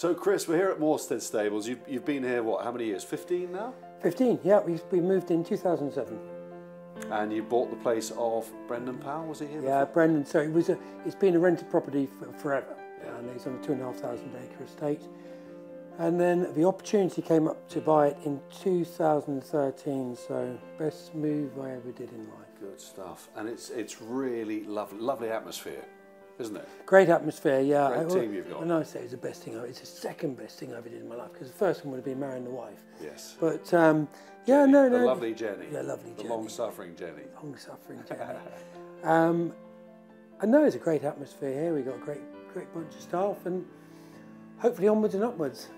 So, Chris, we're here at Morestead Stables. You've, you've been here, what, how many years? 15 now? 15, yeah, we, we moved in 2007. And you bought the place of Brendan Powell, was he here? Yeah, before? Brendan, so it was a, it's been a rented property for, forever. Yeah. And it's on a two and a half thousand acre estate. And then the opportunity came up to buy it in 2013, so best move I ever did in life. Good stuff. And it's, it's really lovely, lovely atmosphere isn't it? Great atmosphere, yeah. Great team you've got. When I say it's the best thing, it's the second best thing I've ever did in my life because the first one would have been marrying the wife. Yes. But um, yeah, Jenny, no, no. The lovely Jenny. Yeah, lovely the Jenny. long-suffering Jenny. Long-suffering Jenny. um, and no, it's a great atmosphere here. We've got a great, great bunch of staff, and hopefully onwards and upwards.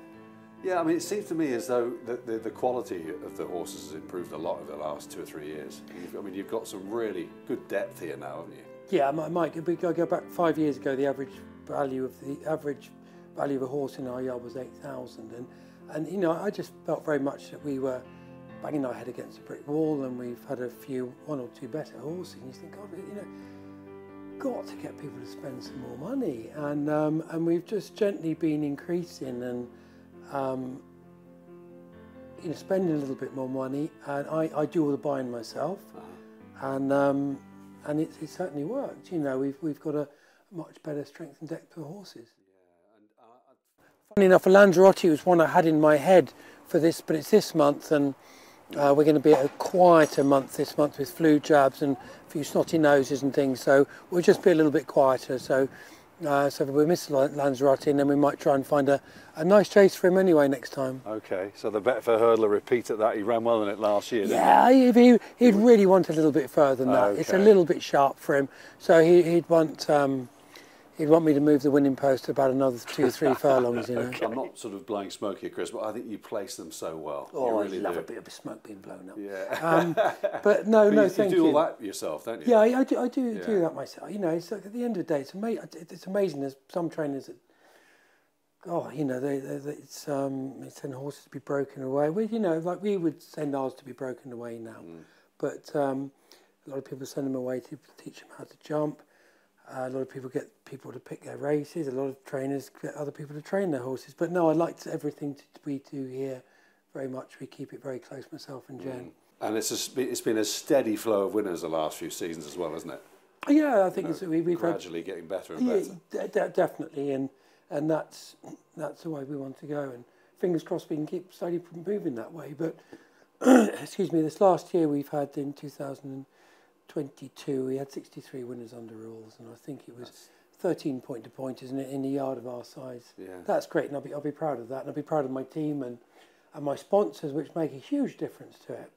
Yeah, I mean, it seems to me as though the, the, the, quality of the horses has improved a lot over the last two or three years. I mean, you've got some really good depth here now, haven't you? Yeah, Mike, if we go back five years ago, the average value of the average value of a horse in our yard was 8,000. And, and, you know, I just felt very much that we were banging our head against a brick wall and we've had a few, one or two better horses. And you think, God, you know, got to get people to spend some more money. And, um, and we've just gently been increasing and, um, you know, spending a little bit more money. And I, I do all the buying myself. And, um, and it, it certainly worked. You know, we've we've got a much better strength and depth for horses. Yeah, and, uh, Funny enough, a Lanzarote was one I had in my head for this, but it's this month, and uh, we're going to be a quieter month this month with flu jabs and a few snotty noses and things. So we'll just be a little bit quieter. So uh, so we miss Lanzarote and then we might try and find a, a nice chase for him anyway next time. Okay, so the Betfair hurdler repeat at that. He ran well in it last year, Yeah, he? he, would really want a little bit further than that. Okay. It's a little bit sharp for him. So he, would want um, he'd want me to move the winning post about another two or three furlongs, you know. okay. I'm not sort of blowing smoke here, Chris, but I think you place them so well. Oh, you really I love do. a bit of smoke being blown up. Yeah. Um, but no, but no, you, thank you. do do all that yourself, don't you? Yeah, I, I do. I do yeah. do that myself. You know, it's like at the end of the day, it's amazing. It's amazing. There's some trainers that, oh, you know, they, they, they it's um, they send horses to be broken away. We, you know, like we would send ours to be broken away now, mm. but um, a lot of people send them away to teach them how to jump. Uh, a lot of people get people to pick their races. A lot of trainers get other people to train their horses. But no, I liked everything to, we do here very much. We keep it very close, myself and Jen. Mm. And it's a, it's been a steady flow of winners the last few seasons as well, hasn't it? Yeah, I think you know, we, we've gradually had, getting better and yeah, better. De definitely, and and that's that's the way we want to go. And fingers crossed we can keep slowly moving that way. But excuse me, this last year we've had in 2000. 22, we had 63 winners under rules, and I think it was That's 13 point to pointers in, in a yard of our size. Yeah. That's great, and I'll be, I'll be proud of that, and I'll be proud of my team and, and my sponsors, which make a huge difference to it.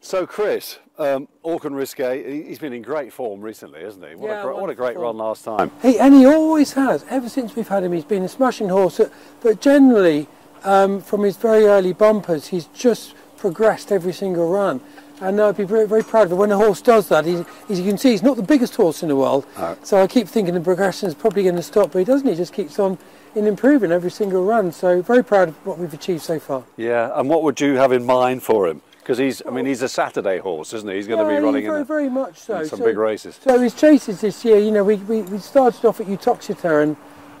So, Chris, um, Aucunrisque, he's been in great form recently, hasn't he? What, yeah, a, what a great run last time. He, and he always has. Ever since we've had him, he's been a smashing horse. But generally, um, from his very early bumpers, he's just progressed every single run. And I'd be very, very proud of it. When a horse does that, he, as you can see, he's not the biggest horse in the world. No. So I keep thinking the progression is probably going to stop, but he doesn't. He just keeps on in improving every single run. So very proud of what we've achieved so far. Yeah, and what would you have in mind for him? Because he's, I mean, he's a Saturday horse, isn't he? He's going yeah, to be running very, in, very much so. some so, big races. So his chases this year, you know, we, we, we started off at Uttoxeter and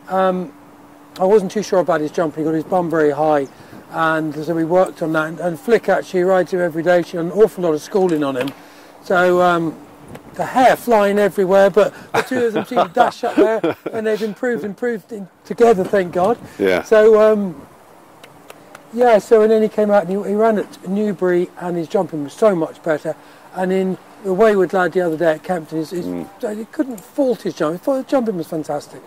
um, I wasn't too sure about his jumping. He got his bum very high and so we worked on that. And, and Flick actually rides him every day. She had an awful lot of schooling on him. So um, the hair flying everywhere, but the two of them seem to dash up there, and they've improved, improved in, together, thank God. Yeah. So um, yeah, so and then he came out and he, he, ran at Newbury, and his jumping was so much better. And in the Wayward Lad the other day at Kempton, his, his, mm. he couldn't fault his jumping. Thought the jumping was fantastic.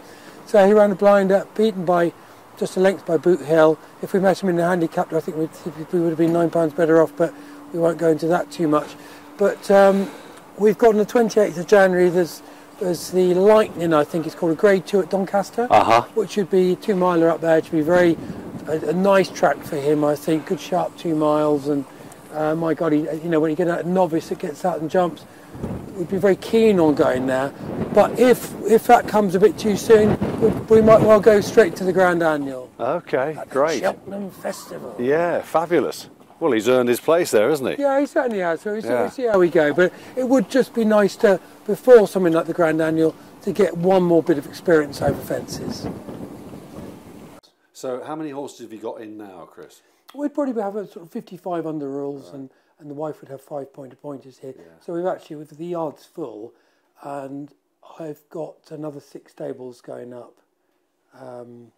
So he ran a blind up, beaten by just a length by Boothill. If we met him in the handicap, I think we would have been nine pounds better off, but we won't go into that too much. But um, we've got on the 28th of January, there's, there's the Lightning, I think it's called a Grade 2 at Doncaster, uh-huh. which should be two miler up there. It should be very a, a, nice track for him, I think. Good sharp two miles, and uh, my God, he, you know, when you get a novice that gets out and jumps, we'd be very keen on going there. But if if that comes a bit too soon, we, we might well go straight to the Grand Annual. Okay, great. Cheltenham Festival. Yeah, fabulous. Well, he's earned his place there, hasn't he? Yeah, he certainly has. So we'll yeah. see how we go. But it would just be nice to, before something like the Grand Annual, to get one more bit of experience over fences. So, how many horses have you got in now, Chris? We'd probably have a sort of 55 under rules, and, and the wife would have five pointer pointers here. Yeah. So we've actually, with the yards full, and I've got another six stables going up, um,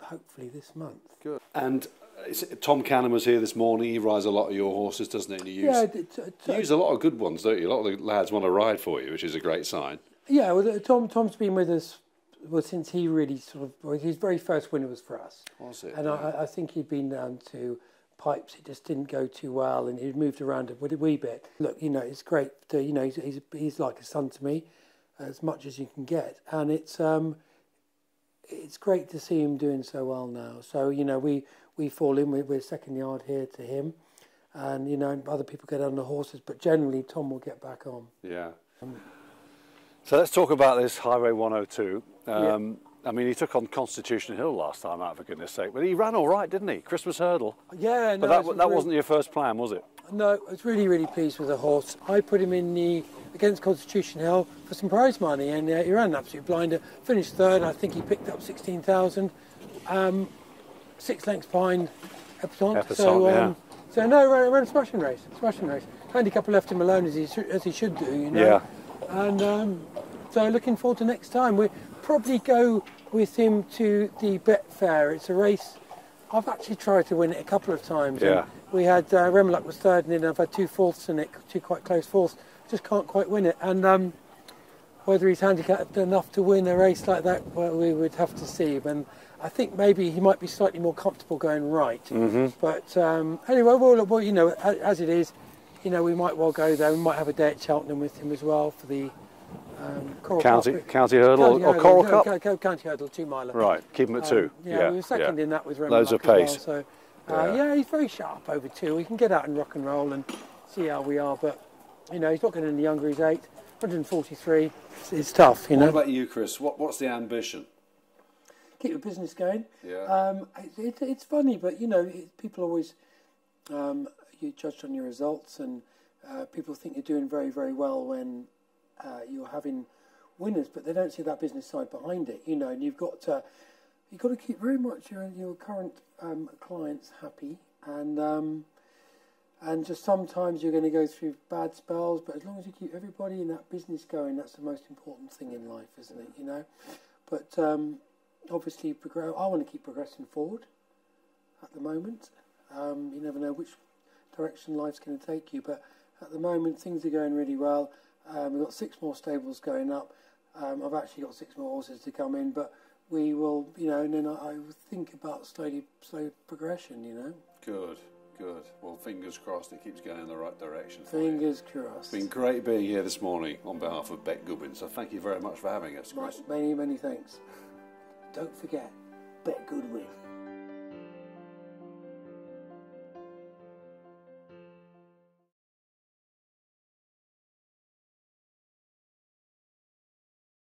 hopefully this month. Good. And uh, Tom Cannon was here this morning. He rides a lot of your horses, doesn't he? And you use, Yeah, t- t- you use a lot of good ones, don't you? A lot of the lads want to ride for you, which is a great sign. yeah. Well, uh, Tom Tom's been with us well since he really sort of well, his very first winner was for us. Was it? And I, I think he'd been down to Pipe's. It just didn't go too well, and he'd moved around a wee- wee bit. Look, you know, it's great. To, you know, he's, he's he's like a son to me, as much as you can get, and it's um, it's great to see him doing so well now. So you know, we we fall in. We're, second yard here to him, and you know, other people get on the horses, but generally Tom will get back on. Yeah. So let's talk about this Highway 102. Um, I mean, he took on Constitution Hill last time out, for goodness sake. But he ran all right, didn't he? Christmas hurdle. Yeah, no, But that, that re- wasn't your first plan, was it? No, I was really, really pleased with the horse. I put him in the against Constitution Hill for some prize money, and uh, he ran an absolute blinder. Finished third. I think he picked up sixteen thousand. Um, six lengths behind. Epsom, so, yeah. um, so no, ran, ran a smashing race. Smashing race. Handicap left him alone as he should, as he should do, you know. Yeah. And um, so looking forward to next time. We'll probably go with him to the Betfair. It's a race. I've actually tried to win it a couple of times. Yeah. We had uh, was third, and then I've had two fourths in it, two quite close fourths. Just can't quite win it. And um, whether he's handicapped enough to win a race like that, well, we would have to see. And I think maybe he might be slightly more comfortable going right. Mm-hmm. But um, anyway, well, well, you know, as, as it is, you know, we might well go there. We might have a day at Cheltenham with him as well for the um, Coral County, Cup. county hurdle County or hurdle, Coral no, Cup? Co- Co- County hurdle, two miler. Right, keep him at two. Um, yeah, we were second in that with Remiluc Loads of as well, pace. so, uh, Yeah. yeah. he's very sharp over two. We can get out and rock and roll and see how we are. But you know, he's not getting any younger. He's eight, 143. It's, it's tough, you know. What about you, Chris? What, what's the ambition? Keep the business going. Yeah. Um, it, it, it's funny, but you know, it, people always um, you judged on your results, and uh, people think you're doing very, very well when uh, you're having winners, but they don't see that business side behind it. You know, and you've got to you've got to keep very much your your current um, clients happy, and um, and just sometimes you're going to go through bad spells, but as long as you keep everybody in that business going, that's the most important thing in life, isn't it? You know, but um, obviously, progress. I want to keep progressing forward. At the moment, um, you never know which direction life's going to take you, but at the moment things are going really well. Um, we've got six more stables going up. Um, I've actually got six more horses to come in, but we will, you know, and then I, I will think about slowly, slow progression. You know, Good, good. Well, fingers crossed it keeps going in the right direction. you. fingers crossed. It's been great being here this morning on behalf of Bet Goodwin, So thank you very much for having us, Chris. Many, many thanks. Don't forget, bet Goodwin.